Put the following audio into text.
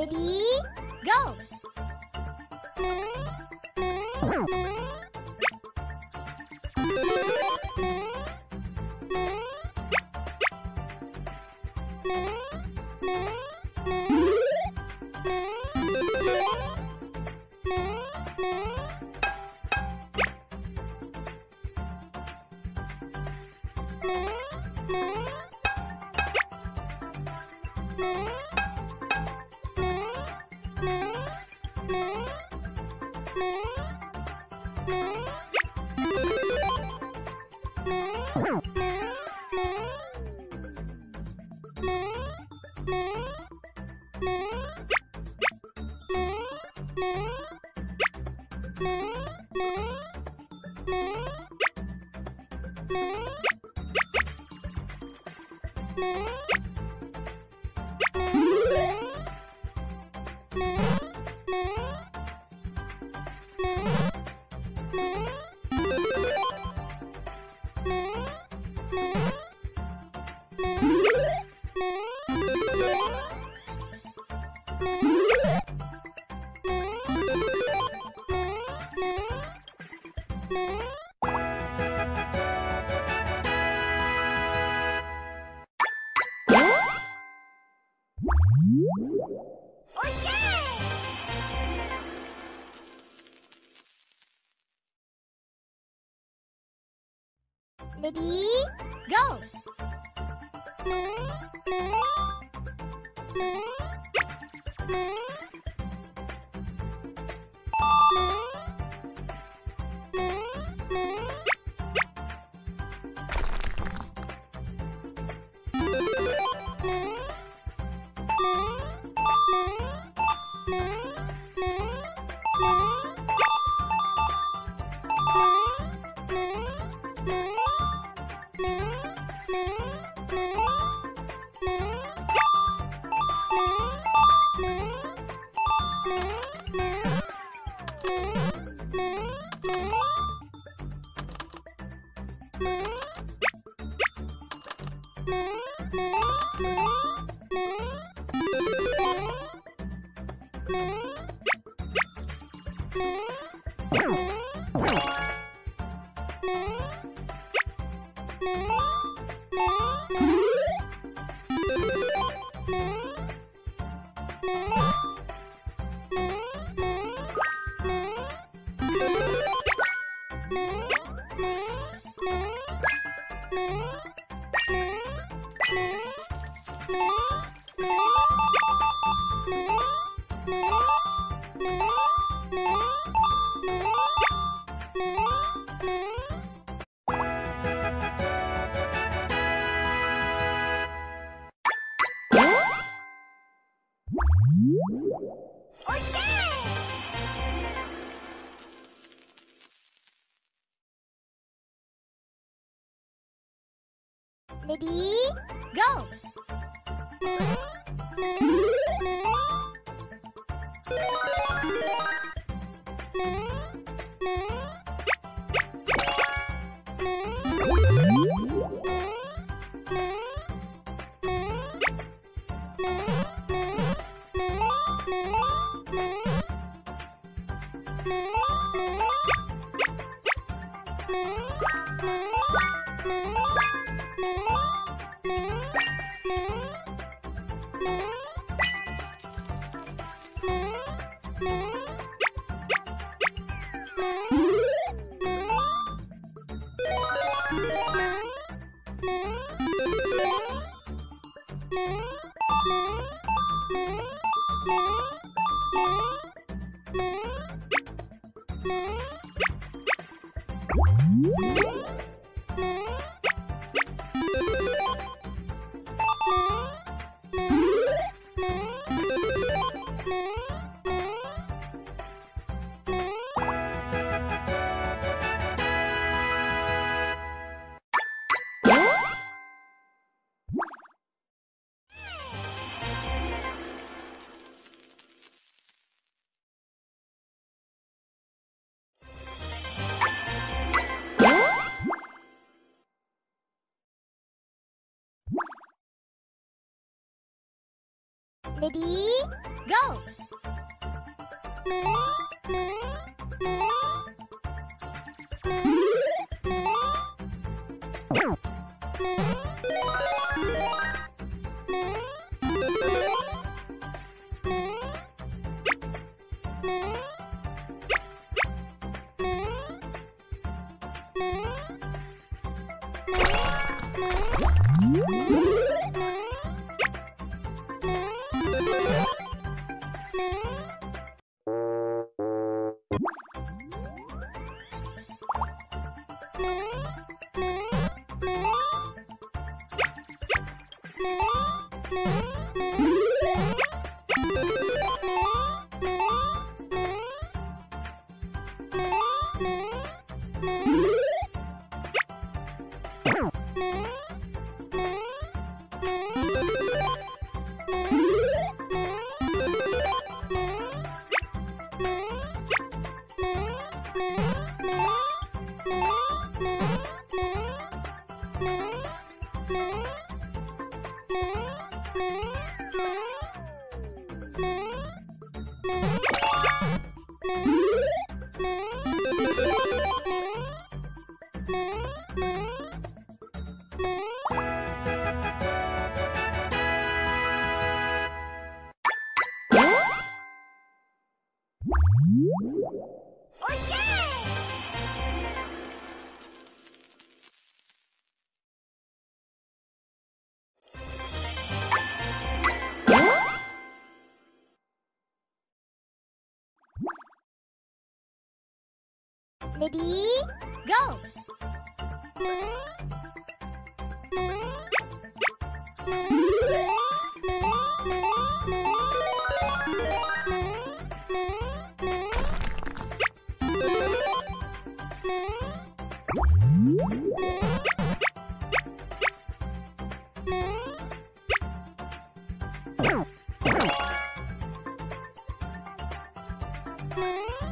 Ready? Go! Mm-hmm. Mm-hmm. Oh, Ready? Go! Mm-hmm. Ready? Go! Ready? Go! Mm-hmm. Mm-hmm. Ready? Go! Mm -hmm. Mm -hmm. Mm -hmm. Mm-hmm.